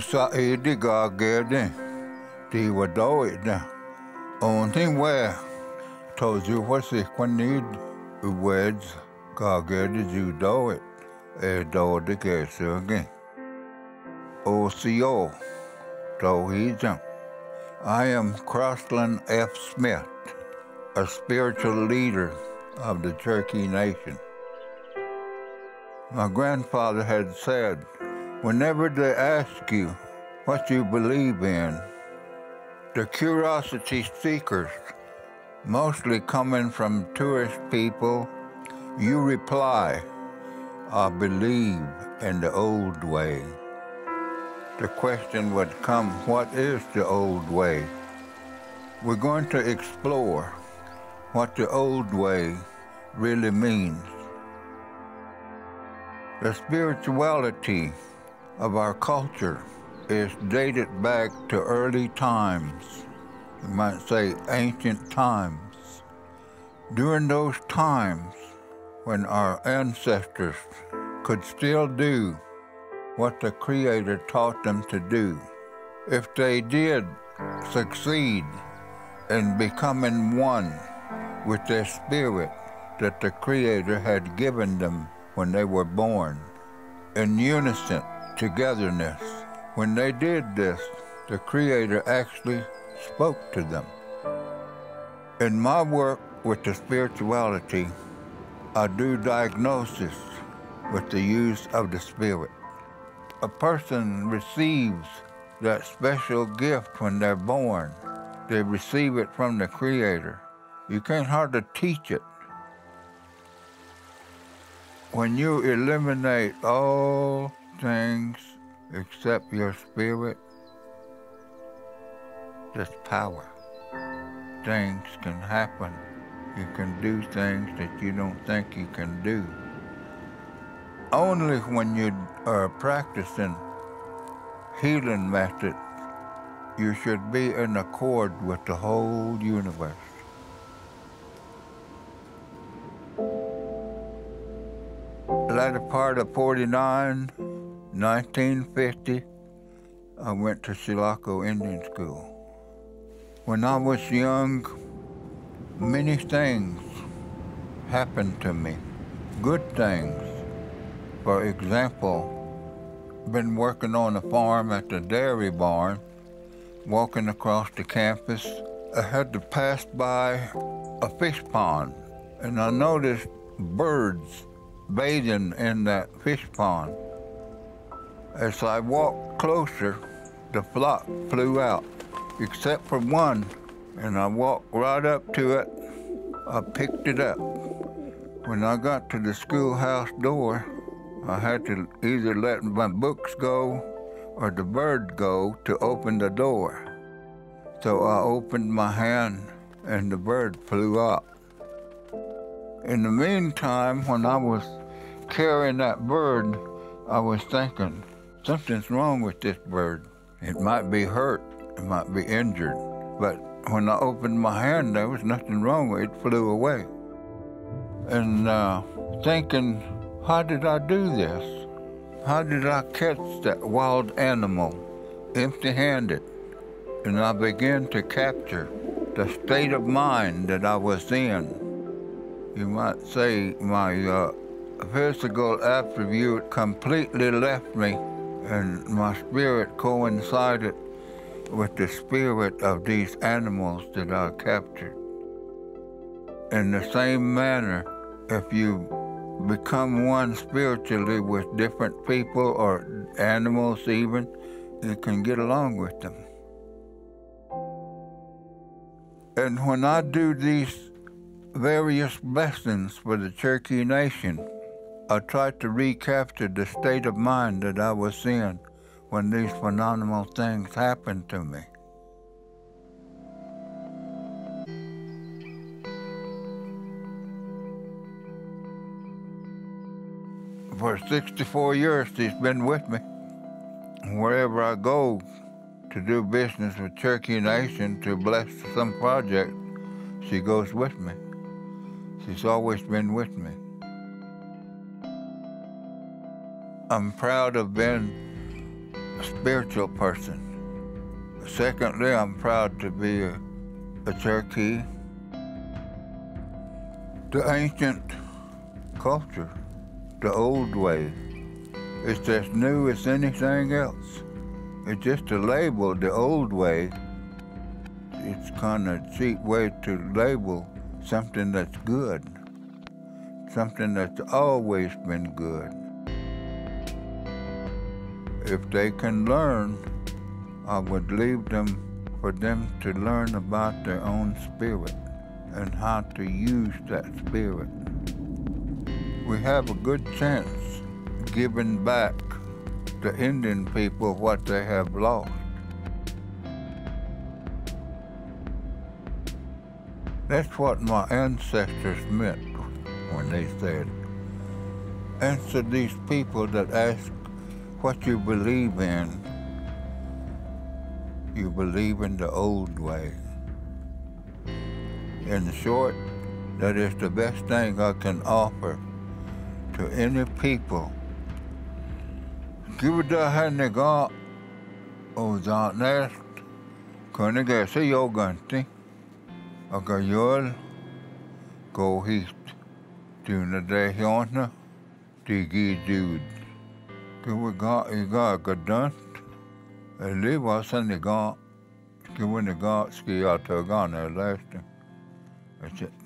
Usaidi gagede, di wadoida. Onting where told you what's it when need words gagede you do it. E do de case again. Osiyo, do I am Crosslin F. Smith, a spiritual leader of the Cherokee Nation. My grandfather had said, whenever they ask you what you believe in, the curiosity seekers, mostly coming from tourist people, you reply, I believe in the old way. The question would come, what is the old way? We're going to explore what the old way really means. The spirituality of our culture is dated back to early times, you might say ancient times. During those times when our ancestors could still do what the Creator taught them to do, if they did succeed in becoming one with their spirit that the Creator had given them when they were born, in unison, togetherness. When they did this, the Creator actually spoke to them. In my work with the spirituality, I do diagnosis with the use of the Spirit. A person receives that special gift when they're born. They receive it from the Creator. You can't hardly teach it when you eliminate all things except your spirit, there's power. Things can happen. You can do things that you don't think you can do. Only when you are practicing healing methods, you should be in accord with the whole universe. latter part of 49, 1950, I went to Chilocco Indian School. When I was young, many things happened to me, good things. For example, been working on a farm at the dairy barn, walking across the campus. I had to pass by a fish pond, and I noticed birds bathing in that fish pond. As I walked closer, the flock flew out, except for one, and I walked right up to it. I picked it up. When I got to the schoolhouse door, I had to either let my books go or the bird go to open the door. So I opened my hand and the bird flew up. In the meantime, when I was carrying that bird, I was thinking, something's wrong with this bird. It might be hurt, it might be injured. But when I opened my hand, there was nothing wrong with it. It flew away. And uh, thinking, how did I do this? How did I catch that wild animal empty handed? And I began to capture the state of mind that I was in. You might say my uh, physical attribute completely left me, and my spirit coincided with the spirit of these animals that I captured. In the same manner, if you become one spiritually with different people or animals, even, you can get along with them. And when I do these various blessings for the Cherokee Nation, I tried to recapture the state of mind that I was in when these phenomenal things happened to me. For 64 years, she's been with me. Wherever I go to do business with Cherokee Nation to bless some project, she goes with me. She's always been with me. I'm proud of being a spiritual person. Secondly, I'm proud to be a, a Cherokee. The ancient culture, the old way, it's as new as anything else. It's just a label, the old way. It's kind of a cheap way to label something that's good, something that's always been good. If they can learn, I would leave them for them to learn about their own spirit and how to use that spirit. We have a good chance giving back the Indian people what they have lost. That's what my ancestors meant when they said, answer these people that ask what you believe in. You believe in the old way. In short, that is the best thing I can offer to any people. Give det henne ga och zanest kunde gäsa jag ganti. Och jag gå hit till det hjärna till Gud. Give ga i ga gadant.